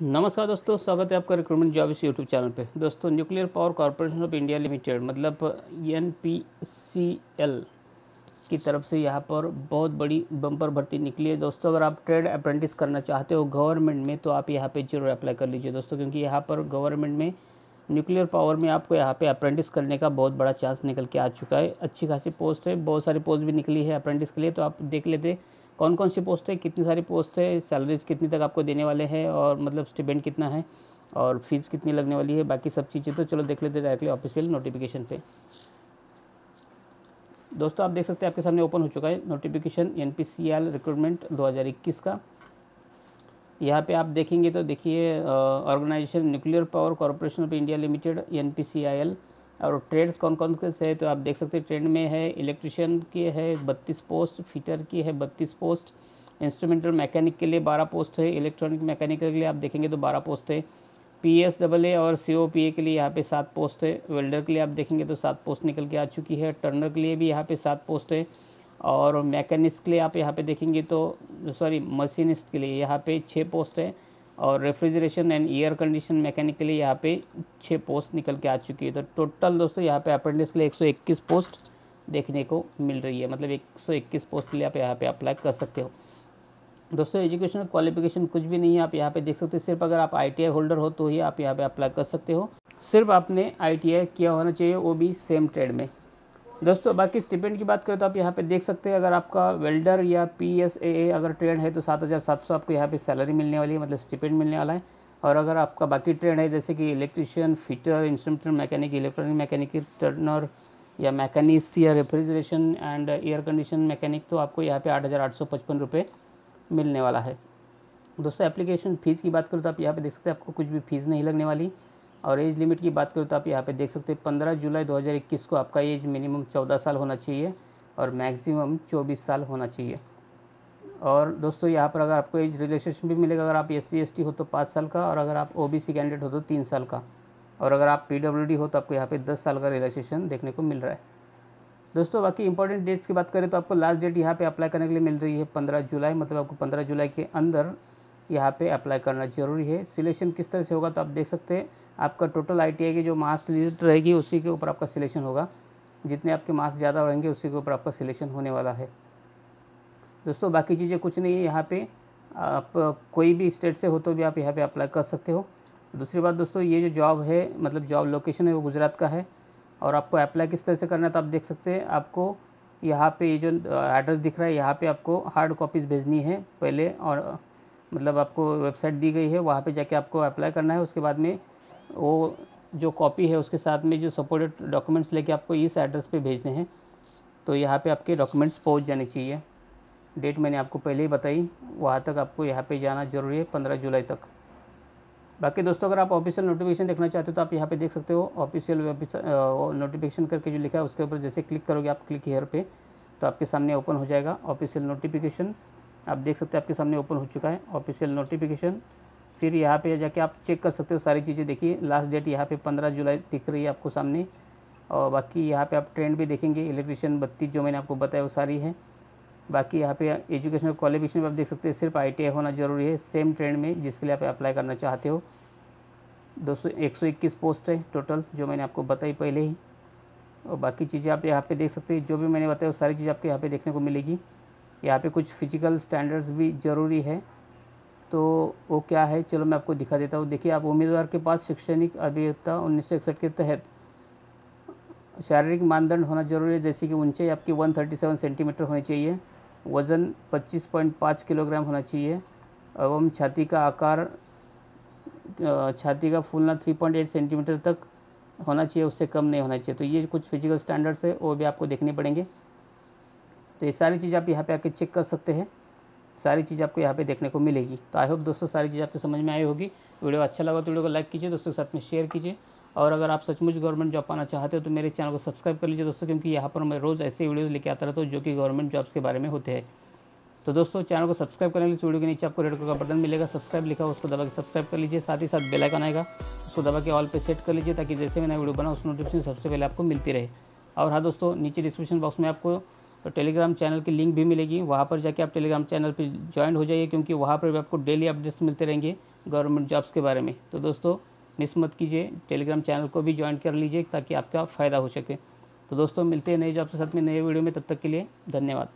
नमस्कार दोस्तों, स्वागत है आपका रिक्रूटमेंट जॉब इस यूट्यूब चैनल पे। दोस्तों nuclear power corporation of India limited मतलब एन की तरफ़ से यहाँ पर बहुत बड़ी बम्पर भर्ती निकली है। दोस्तों, अगर आप ट्रेड अप्रेंटिस करना चाहते हो गवर्नमेंट में तो आप यहाँ पे ज़रूर अप्लाई कर लीजिए दोस्तों, क्योंकि यहाँ पर गवर्नमेंट में न्यूक्लियर पावर में आपको यहाँ पे अप्रेंटिस करने का बहुत बड़ा चांस निकल के आ चुका है। अच्छी खासी पोस्ट है, बहुत सारी पोस्ट भी निकली है अप्रेंटिस के लिए तो आप देख लेते कौन कौन सी पोस्ट है, कितनी सारी पोस्ट है सैलरीज कितनी तक आपको देने वाले हैं और मतलब स्टूडेंट कितना है और फ़ीस कितनी लगने वाली है, बाकी सब चीज़ें तो चलो देख लेते डायरेक्टली ऑफिशियल नोटिफिकेशन पे। दोस्तों, आप देख सकते हैं आपके सामने ओपन हो चुका है notification N P C L recruitment दो हज़ार इक्कीस का। यहाँ पे आप देखेंगे तो देखिए organisation nuclear power corporation of India limited N P C I L और ट्रेड्स कौन कौन से है? तो आप देख सकते हैं, ट्रेड में है, इलेक्ट्रिशियन की है, बत्तीस पोस्ट, फिटर की है, बत्तीस पोस्ट, इंस्ट्रूमेंटल मैकेनिक के लिए बारह पोस्ट है, इलेक्ट्रॉनिक मैकेनिक के लिए आप देखेंगे तो बारह पोस्ट है पी एस डबल ए और सी ओ पी ए के लिए यहाँ पे सात पोस्ट है, वेल्डर के लिए आप देखेंगे तो सात पोस्ट निकल के आ चुकी है, टर्नर के लिए भी यहाँ पे सात पोस्ट है, और मैकेनिस्ट के लिए आप यहाँ पे देखेंगे तो सॉरी, मशीनिस्ट के लिए यहाँ पे छः पोस्ट है और refrigeration and air condition mechanic के लिए यहाँ पे छः पोस्ट निकल के आ चुकी है। तो टोटल दोस्तों यहाँ पे अप्रेंटिस के लिए 121 पोस्ट देखने को मिल रही है। मतलब 121 पोस्ट के लिए आप यहाँ पे अप्लाई कर सकते हो। दोस्तों एजुकेशनल क्वालिफिकेशन कुछ भी नहीं है। आप यहाँ पे देख सकते हैं, सिर्फ़ अगर आप आईटीआई होल्डर हो तो ही आप यहाँ पे अप्लाई कर सकते हो। सिर्फ़ आपने आईटीआई किया होना चाहिए, वो भी सेम ट्रेड में। दोस्तों, बाकी स्टिपेंड की बात करें तो आप यहाँ पे देख सकते हैं, अगर आपका वेल्डर या पी एस ए अगर ट्रेड है तो सात हज़ार सात सौ आपको यहाँ पे सैलरी मिलने वाली है मतलब स्टिपेंड मिलने वाला है। और अगर आपका बाकी ट्रेड है, जैसे कि electrician fitter instrumental mechanic electronic mechanic turner या मैकेनिस्ट या refrigeration and air condition mechanic तो आपको यहाँ पे आठ हज़ार आठ सौ पचपन रुपये मिलने वाला है। दोस्तों एप्लीकेशन फ़ीस की बात करूँ तो आप यहाँ पे देख सकते हैं, आपको कुछ भी फ़ीस नहीं लगने वाली। और एज लिमिट की बात करूँ तो आप यहाँ पे देख सकते हैं, पंद्रह जुलाई 2021 को आपका एज मिनिमम चौदह साल होना चाहिए और मैक्सिमम चौबीस साल होना चाहिए। और दोस्तों, यहाँ पर अगर आपको एज रिलेशन भी मिलेगा, अगर आप एस सी हो तो पाँच साल का और अगर आप ओबीसी कैंडिडेट हो तो तीन साल का। और अगर आप पीडब्ल्यूडी हो तो आपको यहाँ पर दस साल का रिलेशन देखने को मिल रहा है। दोस्तों, बाकी इंपॉर्टेंट डेट्स की बात करें तो आपको लास्ट डेट यहाँ पे अप्लाई करने के लिए मिल रही है पंद्रह जुलाई मतलब आपको पंद्रह जुलाई के अंदर यहाँ पे अप्लाई करना ज़रूरी है। सिलेक्शन किस तरह से होगा तो आप देख सकते हैं आपका टोटल आईटीआई की जो मार्क्स लिस्ट रहेगी, उसी के ऊपर आपका सिलेक्शन होगा। जितने आपके मार्क्स ज़्यादा रहेंगे उसी के ऊपर आपका सिलेक्शन होने वाला है। दोस्तों, बाकी चीज़ें कुछ नहीं है यहाँ पे। आप कोई भी स्टेट से हो तो भी आप यहाँ पे अप्लाई कर सकते हो। दूसरी बात दोस्तों, ये जो जॉब है मतलब जॉब लोकेशन है, वो गुजरात का है। और आपको अप्लाई किस तरह से करना है तो आप देख सकते हैं। आपको यहाँ पे ये जो एड्रेस दिख रहा है, यहाँ पे आपको हार्ड कॉपीज़ भेजनी है पहले। और मतलब आपको वेबसाइट दी गई है, वहाँ पे जाके आपको अप्लाई करना है। उसके बाद में वो जो कॉपी है, उसके साथ में जो सपोर्टेड डॉक्यूमेंट्स लेके आपको इस एड्रेस पे भेजने हैं तो यहाँ पे आपके डॉक्यूमेंट्स पहुँच जाने चाहिए। डेट मैंने आपको पहले ही बताई, वहाँ तक आपको यहाँ पे जाना ज़रूरी है पंद्रह जुलाई तक। बाकी दोस्तों, अगर आप ऑफिशियल नोटिफिकेशन देखना चाहते हो तो आप यहाँ पे देख सकते हो ऑफिशियल नोटिफिकेशन करके जो लिखा है, उसके ऊपर जैसे क्लिक करोगे आप क्लिक हेयर पे तो आपके सामने ओपन हो जाएगा ऑफिशियल नोटिफिकेशन आप देख सकते हैं आपके सामने ओपन हो चुका है ऑफिशियल नोटिफिकेशन फिर यहाँ पे जाके आप चेक कर सकते हो सारी चीज़ें। देखिए लास्ट डेट यहाँ पे पंद्रह जुलाई दिख रही है आपको सामने। और बाकी यहाँ पे आप ट्रेंड भी देखेंगे इलेक्ट्रिशियन बत्तीस जो मैंने आपको बताया वो सारी है। बाकी यहाँ पे एजुकेशनल क्वालिफिकेशन भी आप देख सकते हैं, सिर्फ़ आई होना ज़रूरी है सेम ट्रेंड में जिसके लिए आप अप्लाई करना चाहते हो। दो पोस्ट है टोटल जो मैंने आपको बताई पहले ही। और बाकी चीज़ें आप यहाँ पे देख सकते हैं, जो भी मैंने बताया वो सारी चीज़ आपको यहाँ पे देखने को मिलेगी। यहाँ पे कुछ फ़िज़िकल स्टैंडर्ड्स भी ज़रूरी है। तो वो क्या है? चलो मैं आपको दिखा देता हूँ। देखिए, आप उम्मीदवार के पास शैक्षणिक अभियता उन्नीस के तहत शारीरिक मानदंड होना ज़रूरी है, जैसे कि ऊंचाई आपकी 137 सेंटीमीटर होनी चाहिए, वज़न 25.5 किलोग्राम होना चाहिए, एवं छाती का आकार छाती का फूलना 3.8 सेंटीमीटर तक होना चाहिए, उससे कम नहीं होना चाहिए। तो ये कुछ फ़िज़िकल स्टैंडर्ड्स है, वो भी आपको देखने पड़ेंगे। तो ये सारी चीज़ आप यहाँ पे आके चेक कर सकते हैं। सारी चीज़ आपको यहाँ पे देखने को मिलेगी। तो आई होप दोस्तों सारी चीज़ आपको समझ में आई होगी। वीडियो अच्छा लगा तो वीडियो को लाइक कीजिए, दोस्तों के साथ में शेयर कीजिए। और अगर आप सचमुच गवर्नमेंट जॉब पाना चाहते हो तो मेरे चैनल को सब्सक्राइब कर लीजिए दोस्तों, क्योंकि यहाँ पर मैं रोज़ ऐसे वीडियोज़ लेके आता रहता हूँ, जो कि गवर्नमेंट जॉब्स के बारे में होते हैं। तो दोस्तों चैनल को सब्सक्राइब करने के लिए वीडियो के नीचे आपको रेड कलर का बटन मिलेगा सब्सक्राइब लिखा उसको दबा के सब्सक्राइब कर लीजिए। साथ ही साथ बेलाइकन आएगा, उसको दबा के ऑल पे सेट कर लीजिए, ताकि जैसे मैंने वीडियो बना उस नोटिफिकेशन सबसे पहले आपको मिलती रहे। और हाँ दोस्तों, नीचे डिस्क्रिप्शन बॉक्स में आपको तो टेलीग्राम चैनल की लिंक भी मिलेगी। वहाँ पर जाके आप टेलीग्राम चैनल पर ज्वाइन हो जाइए, क्योंकि वहाँ पर भी आपको डेली अपडेट्स मिलते रहेंगे गवर्नमेंट जॉब्स के बारे में। तो दोस्तों मिस मत कीजिए टेलीग्राम चैनल को भी ज्वाइन कर लीजिए ताकि आपका फ़ायदा हो सके। तो दोस्तों, मिलते हैं नए जॉब के साथ में, नए वीडियो में, तब तक के लिए धन्यवाद।